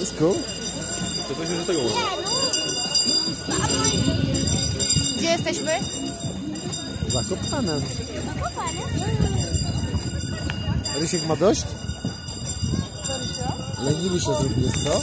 It's cool. To coś do tego może. Gdzie jesteśmy? Zakopanem. Rysiek ma dość? Leniwy się zrobiłeś, co?